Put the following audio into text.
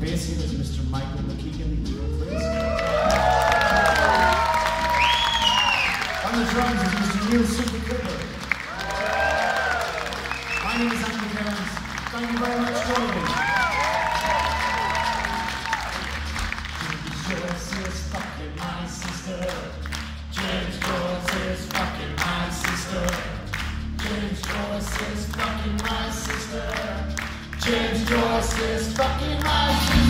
Bass is Mr. Michael McKeegan. On the drums is Mr. Neil Super Cooper. My name is Andy Cairns. Thank you very much for joining me. James Joyce is fucking my sister. James Joyce is fucking my sister. James Joyce is fucking my. James Joyce fucking my